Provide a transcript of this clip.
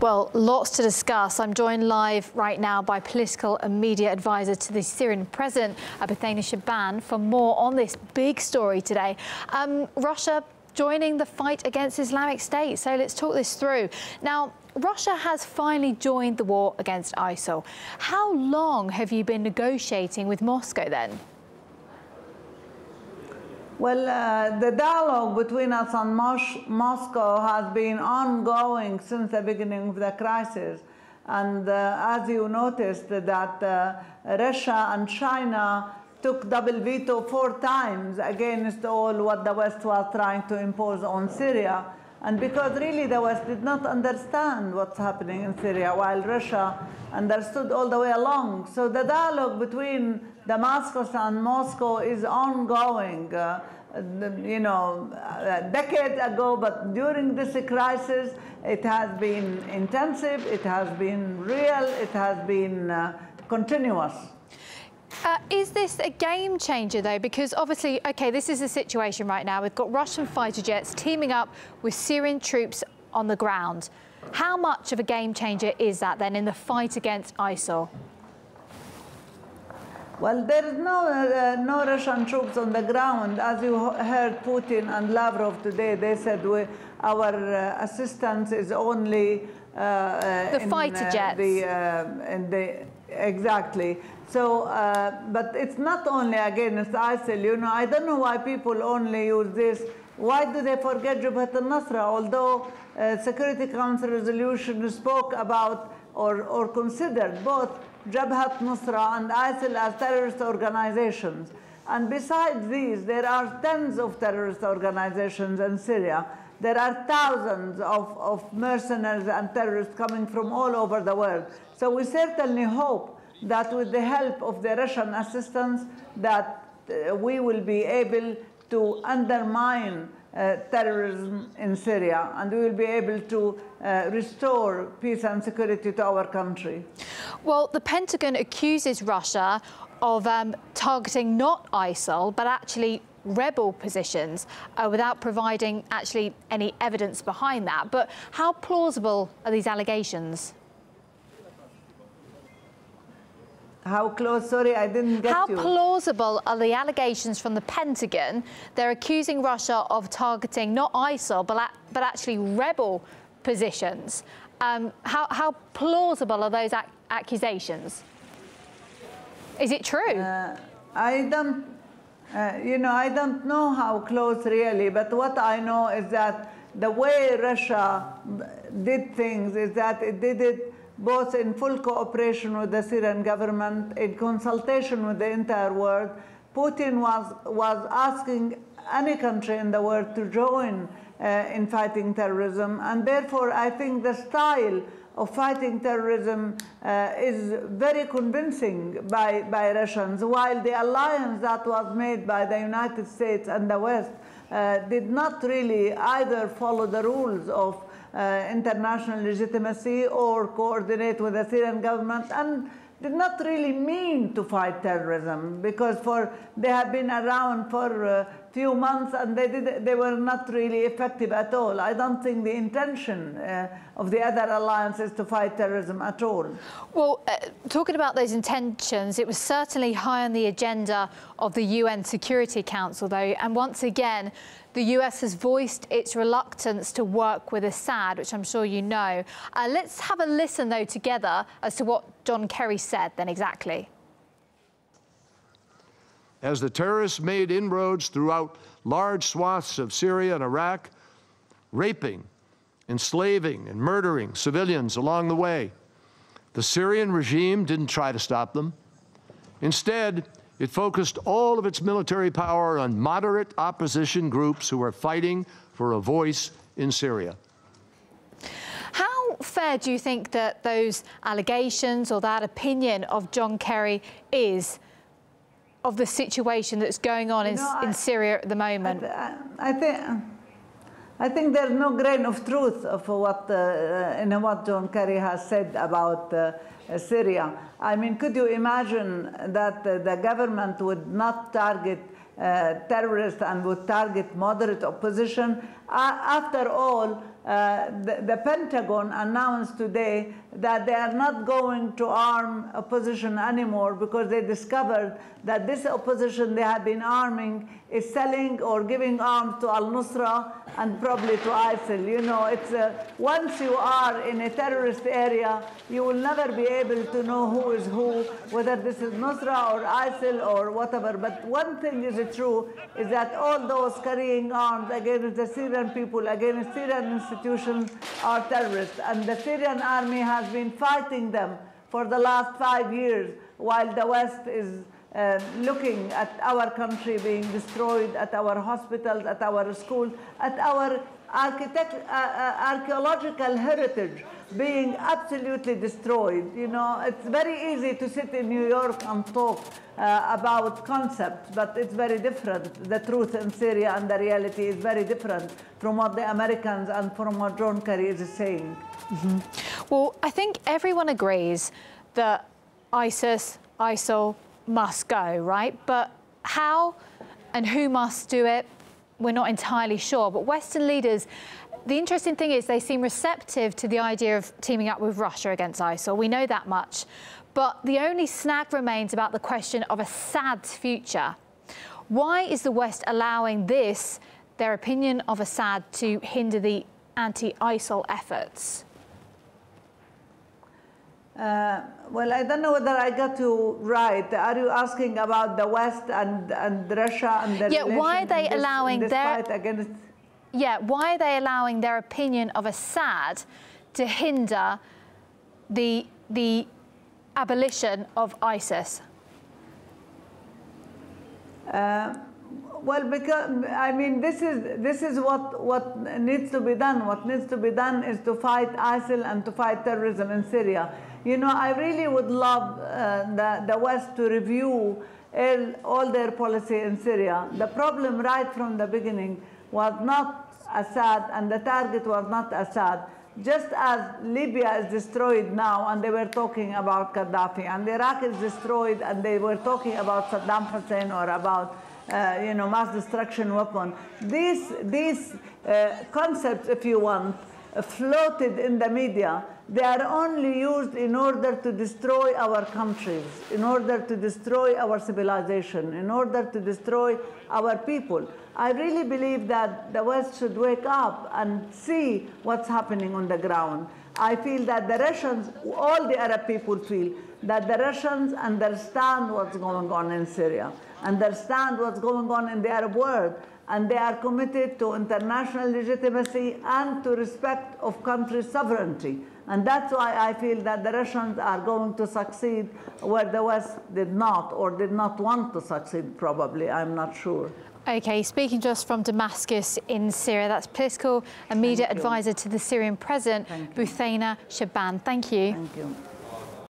Well, lots to discuss. I'm joined live right now by political and media advisor to the Syrian president, Abuthani Shaaban, for more on this big story today. Um, Russia joining the fight against Islamic State. So let's talk this through. Now, Russia has finally joined the war against ISIL. How long have you been negotiating with Moscow then? Well, uh, the dialogue between us and Mos Moscow has been ongoing since the beginning of the crisis. And uh, as you noticed that uh, Russia and China took double veto four times against all what the West was trying to impose on Syria. And because really the West did not understand what's happening in Syria, while Russia understood all the way along. So the dialogue between Damascus and Moscow is ongoing. Uh, you know, decades ago, but during this crisis, it has been intensive, it has been real, it has been uh, continuous. Uh, is this a game changer, though? Because obviously, OK, this is the situation right now. We've got Russian fighter jets teaming up with Syrian troops on the ground. How much of a game changer is that, then, in the fight against ISIL? Well, there is no, uh, no Russian troops on the ground. As you heard Putin and Lavrov today, they said we, our uh, assistance is only uh, the fighter uh, jets. The, uh, in the, exactly. So, but it's not only against ISIL. You know, I don't know why people only use this. Why do they forget Jabhat al-Nusra? Although Security Council resolution spoke about or, or considered both Jabhat al-Nusra and ISIL as terrorist organizations. And besides these, there are tens of terrorist organizations in Syria. There are thousands of, of mercenaries and terrorists coming from all over the world. So we certainly hope that with the help of the Russian assistance that uh, we will be able to undermine uh, terrorism in Syria, and we will be able to uh, restore peace and security to our country. Well, the Pentagon accuses Russia of um, targeting not ISIL, but actually rebel positions uh, without providing actually any evidence behind that. But how plausible are these allegations? How close? Sorry, I didn't get How you. How plausible are the allegations from the Pentagon? They're accusing Russia of targeting not ISIL, but, but actually rebel positions. Um, how, how, plausible are those ac accusations? Is it true? Uh, I don't, uh, you know, I don't know how close really, but what I know is that the way Russia did things is that it did it both in full cooperation with the Syrian government, in consultation with the entire world. Putin was, was asking any country in the world to join uh, in fighting terrorism, and therefore I think the style of fighting terrorism uh, is very convincing by, by Russians, while the alliance that was made by the United States and the West uh, did not really either follow the rules of uh, international legitimacy or coordinate with the Syrian government and did not really mean to fight terrorism because for they have been around for a few months and they did they were not really effective at all. I don't think the intention uh, of the other alliances to fight terrorism at all. Well, uh, talking about those intentions, it was certainly high on the agenda of the UN Security Council, though, and once again, the US has voiced its reluctance to work with Assad, which I'm sure you know. Uh, let's have a listen, though, together as to what John Kerry said then exactly. As the terrorists made inroads throughout large swaths of Syria and Iraq, raping, enslaving, and murdering civilians along the way, the Syrian regime didn't try to stop them. Instead, it focused all of its military power on moderate opposition groups who are fighting for a voice in Syria. How fair do you think that those allegations or that opinion of John Kerry is of the situation that's going on in, know, in Syria at the moment? I, I, think. I think there's no grain of truth of what uh, in what John Kerry has said about uh, Syria. I mean, could you imagine that uh, the government would not target uh, terrorists and would target moderate opposition? Uh, after all, uh, the, the, Pentagon announced today that they are not going to arm opposition anymore because they discovered that this opposition they have been arming is selling or giving arms to al-Nusra and probably to ISIL. You know, it's uh, once you are in a terrorist area, you will never be able to know who is who, whether this is Nusra or ISIL or whatever. But one thing is true is that all those carrying arms against the Syrian people, against Syrian institutions, are terrorists, and the Syrian army has been fighting them for the last five years, while the West is uh, looking at our country being destroyed, at our hospitals, at our schools, at our archaeological heritage being absolutely destroyed. You know, it's very easy to sit in New York and talk uh, about concepts, but it's very different. The truth in Syria and the reality is very different from what the Americans and from what John Kerry is saying. Mm -hmm. Well, I think everyone agrees that ISIS, ISIL, must go, right? But how and who must do it, we're not entirely sure. But Western leaders, the interesting thing is they seem receptive to the idea of teaming up with Russia against ISIL. We know that much. But the only snag remains about the question of Assad's future. Why is the West allowing this, their opinion of Assad, to hinder the anti-ISIL efforts? Uh, well, I don't know whether I got you right. Are you asking about the West and, and Russia and the yeah? Why are they this, allowing their against? Yeah, why are they allowing their opinion of Assad to hinder the the abolition of ISIS? Uh, well, because I mean, this is this is what what needs to be done. What needs to be done is to fight ISIL and to fight terrorism in Syria. You know, I really would love uh, the, the West to review all, all their policy in Syria. The problem right from the beginning was not Assad, and the target was not Assad. Just as Libya is destroyed now, and they were talking about Gaddafi, and Iraq is destroyed, and they were talking about Saddam Hussein or about uh, you know, mass destruction weapon. These, these uh, concepts, if you want, floated in the media they are only used in order to destroy our countries, in order to destroy our civilization, in order to destroy our people. I really believe that the West should wake up and see what's happening on the ground. I feel that the Russians, all the Arab people feel that the Russians understand what's going on in Syria, understand what's going on in the Arab world, and they are committed to international legitimacy and to respect of country sovereignty. And that's why I feel that the Russians are going to succeed where the West did not or did not want to succeed, probably. I'm not sure. OK, speaking just from Damascus in Syria, that's political and media advisor to the Syrian president, Bouthaina Shaaban. Thank you. Thank you.